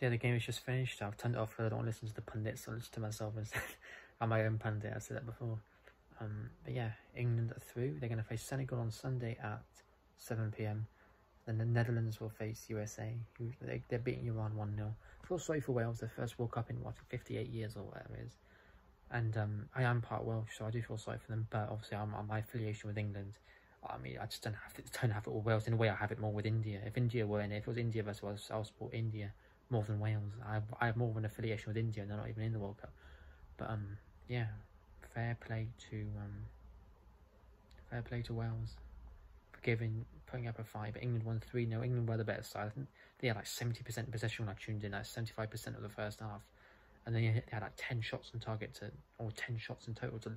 yeah, the game is just finished. I've turned it off because I don't listen to the pundits. I listen to myself instead. I'm my own pundit. I said that before. Um, but yeah, England are through. They're going to face Senegal on Sunday at 7 p.m. Then the Netherlands will face USA. Who they, they're beating Iran 1 0. Feel sorry for Wales. Their first World Cup in what 58 years or whatever it is. And um, I am part Welsh, so I do feel sorry for them. But obviously, I'm, I'm my affiliation with England. I mean, I just don't have it. Don't have it all Wales. In a way, I have it more with India. If India were in it, if it was India versus Wales, I'll support India more than Wales. I have, I have more of an affiliation with India, and they're not even in the World Cup. But um, yeah, fair play to um, fair play to Wales for giving putting up a fight. But England won three 0 England were the better side. I think they had like seventy percent possession when I tuned in. That's seventy five percent of the first half, and then they had like ten shots on target to, or ten shots in total to.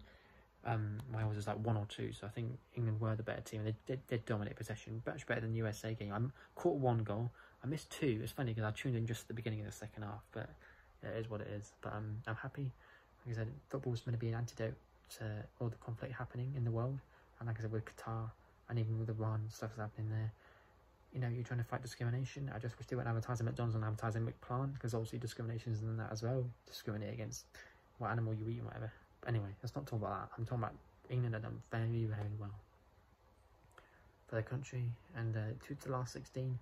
Um, Wales is like one or two, so I think England were the better team. They did they dominate possession, much better than USA game. I caught one goal. I missed two. It's funny because I tuned in just at the beginning of the second half, but it is what it is. But um, I'm happy. Like I said, football's going to be an antidote to all the conflict happening in the world. And like I said, with Qatar and even with Iran, stuff happening there. You know, you're trying to fight discrimination. I just wish they weren't advertising McDonald's and advertising McPlant because obviously discrimination is in that as well. Discriminate against what animal you eat and whatever. But anyway, let's not talk about that. I'm talking about England have done very, very well for their country and uh, to the last 16.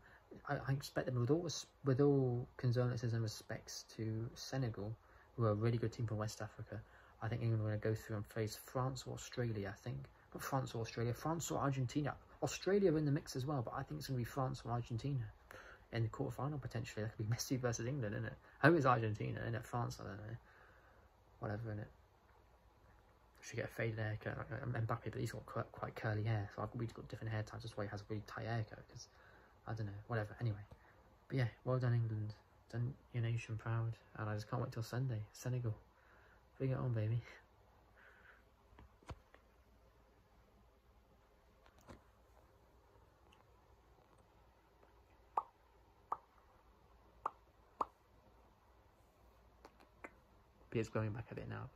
I, I expect them with all with all condolences and respects to Senegal, who are a really good team from West Africa. I think England are going to go through and face France or Australia. I think, but France or Australia, France or Argentina. Australia in the mix as well, but I think it's going to be France or Argentina in the quarterfinal potentially. That could be Messi versus England, isn't it? Home is Argentina, isn't it? France, I don't know. Whatever, in it. Should get a faded haircut like Mbappe, but he's got quite, curly hair, so I've got different hair types. That's why he has a really tight haircut. Because I don't know, whatever. Anyway, but yeah, well done England, done your nation proud, and I just can't wait till Sunday, Senegal. Bring it on, baby. Beard's growing back a bit now.